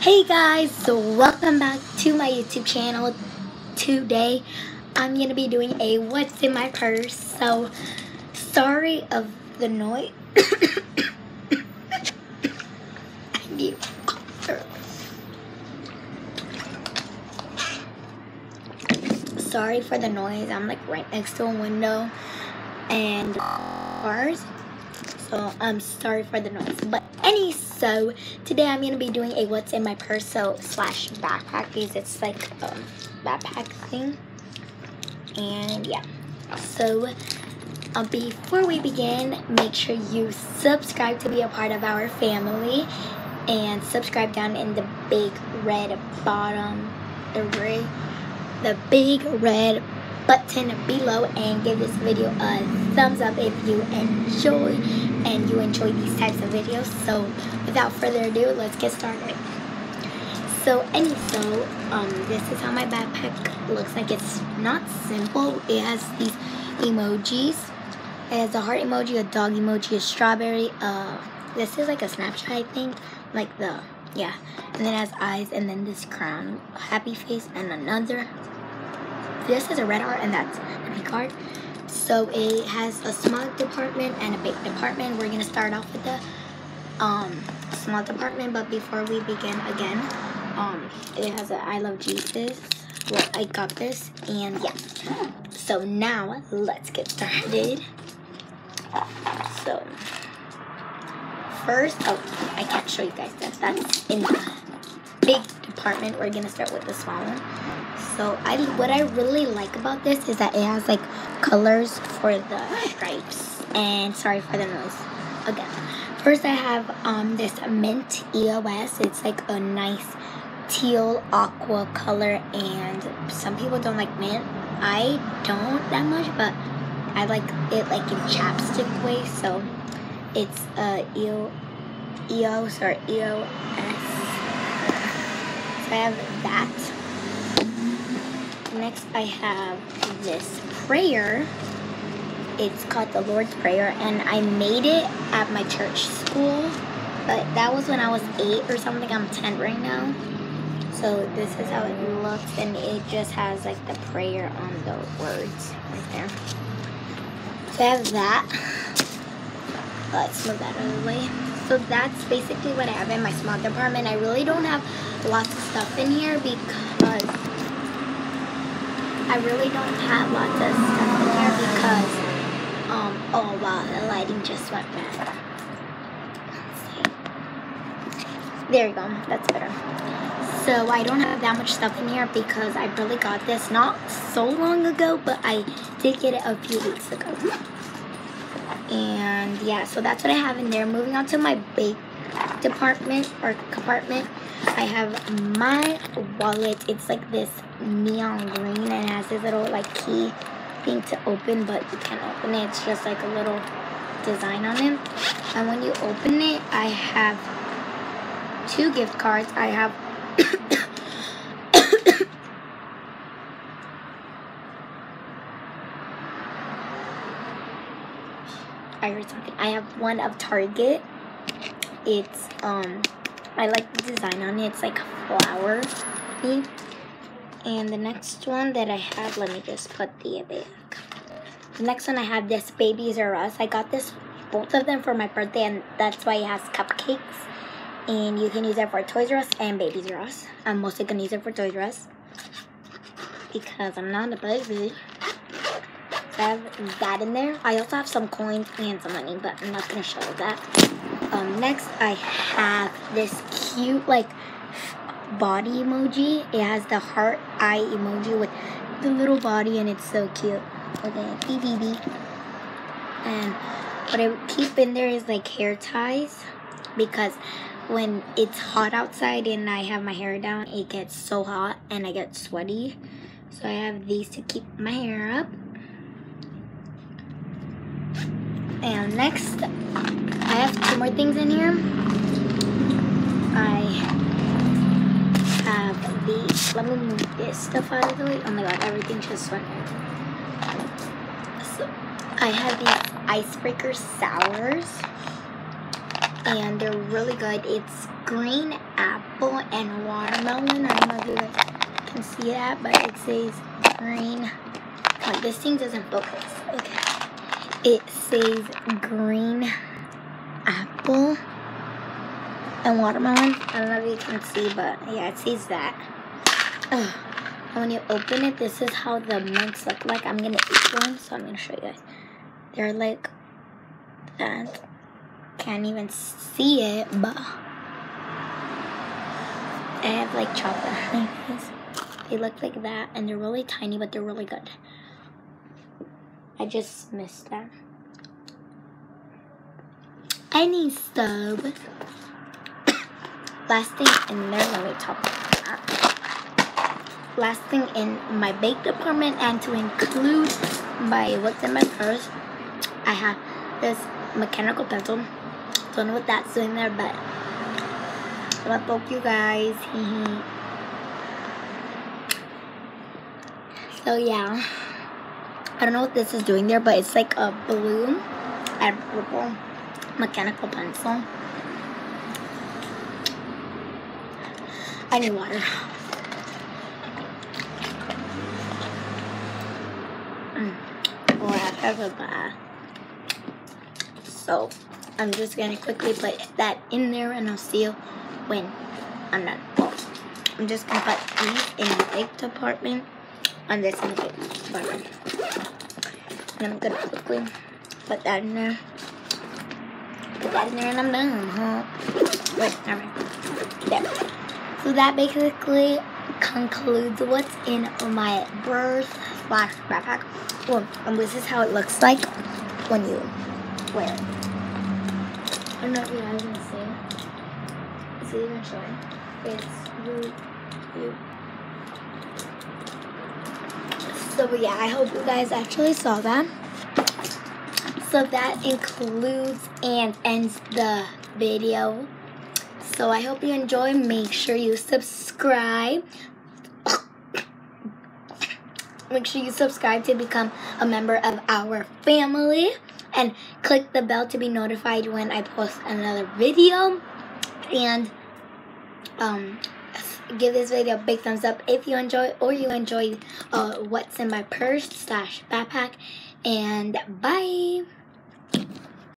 Hey guys, so welcome back to my YouTube channel. Today, I'm going to be doing a what's in my purse. So, sorry of the noise. I need water. Sorry for the noise. I'm like right next to a window and cars. So I'm sorry for the noise. But any so today I'm gonna be doing a what's in my purse so slash backpack because it's like a backpack thing. And yeah. So uh, before we begin, make sure you subscribe to be a part of our family and subscribe down in the big red bottom the red the big red button below and give this video a thumbs up if you enjoy and you enjoy these types of videos. So without further ado, let's get started. So any so, um, this is how my backpack looks like. It's not simple. It has these emojis. It has a heart emoji, a dog emoji, a strawberry. Uh, this is like a snapshot, I think. Like the, yeah. And then it has eyes and then this crown, happy face, and another this is a red heart and that's a big heart. So it has a small department and a big department. We're gonna start off with the um, small department, but before we begin again, um, it has a I love Jesus. Well, I got this, and yeah. So now let's get started. So first, oh, I can't show you guys that. That's in the big department. We're gonna start with the small one. So I what I really like about this is that it has like colors for the stripes. And sorry for the noise. Again. First I have um this mint EOS. It's like a nice teal aqua color and some people don't like mint. I don't that much but I like it like in chapstick way so it's uh EO EOS or EOS. So I have that next I have this prayer. It's called the Lord's Prayer, and I made it at my church school, but that was when I was eight or something. I'm 10 right now. So this is how it looks, and it just has like the prayer on the words right there. So I have that. Let's move that out of the way. So that's basically what I have in my small department. I really don't have lots of stuff in here because I really don't have lots of stuff in here because, um, oh wow, the lighting just went bad. There you go, that's better. So I don't have that much stuff in here because I really got this not so long ago, but I did get it a few weeks ago. And yeah, so that's what I have in there. Moving on to my bake department or compartment. I have my wallet. It's like this neon green and has this little like key thing to open, but you can't open it. It's just like a little design on it. And when you open it, I have two gift cards. I have I heard something. I have one of Target. It's um I like the design on it. It's like flower And the next one that I have, let me just put the back. The next one I have this Babies R Us. I got this, both of them for my birthday, and that's why it has cupcakes. And you can use it for Toys R Us and Babies R Us. I'm mostly to use it for Toys R Us. Because I'm not a baby. So I have that in there. I also have some coins and some money, but I'm not to show that. Um, next, I have this cute, like, body emoji. It has the heart eye emoji with the little body, and it's so cute. Okay, BBB. And what I keep in there is, like, hair ties. Because when it's hot outside and I have my hair down, it gets so hot and I get sweaty. So I have these to keep my hair up. And next, I have two more things in here. I have the, let me move this stuff out of the way. Oh my god, everything just went. So, I have these icebreaker sours. and they're really good. It's green apple and watermelon. I don't know if you guys can see that, but it says green. Oh, this thing doesn't focus. Okay. It says green apple and watermelon. I don't know if you can see, but yeah, it says that. Ugh. And when you open it, this is how the mints look like. I'm gonna eat one, so I'm gonna show you guys. They're like that. Can't even see it, but I have like chocolate They look like that, and they're really tiny, but they're really good. I just missed them. Any stove. Last thing in there, let me about that. Last thing in my bake department, and to include my what's in my purse, I have this mechanical pencil. Don't know what that's doing there, but I'm gonna poke you guys. so yeah, I don't know what this is doing there, but it's like a blue and purple mechanical pencil. I need water. Mm. Oh, I have a bath. So, I'm just gonna quickly put that in there and I'll see you when I'm done. Well, I'm just gonna put these in the big department and this in the big department. And I'm gonna quickly put that in there. Put that in there and I'm done. Huh? Wait, never mind. There. So that basically concludes what's in my birth slash backpack. Well, and this is how it looks like when you wear it. I don't know if you guys can see. Is it even showing? It's really cute. So yeah, I hope you guys actually saw that. So that includes and ends the video. So I hope you enjoy. Make sure you subscribe. Make sure you subscribe to become a member of our family. And click the bell to be notified when I post another video. And um, give this video a big thumbs up if you enjoy or you enjoyed uh, what's in my purse slash backpack. And bye.